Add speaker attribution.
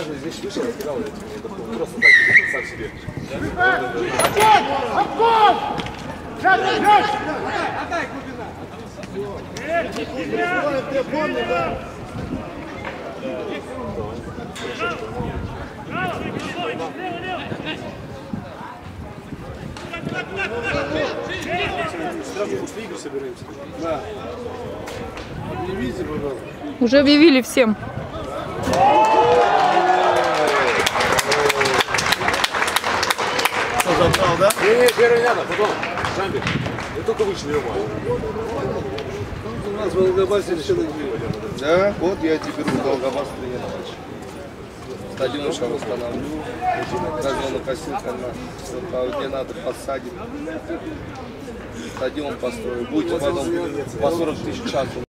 Speaker 1: я же здесь вышел, сказал, я тебе. Просто так, сам себе. Игр собираемся.
Speaker 2: Да. Объявите, пожалуйста.
Speaker 3: Уже объявили всем.
Speaker 2: Забрал, да?
Speaker 1: Не, не, первый надо, потом. Джамби. Я только вышел, ё
Speaker 2: У нас в Волгобасе все Да, вот я теперь в Волгобас тренировать. Стадион сейчас восстановлю. Газонокосилка на где надо посадим. Стадион построю. Будете потом по 40 тысяч часов.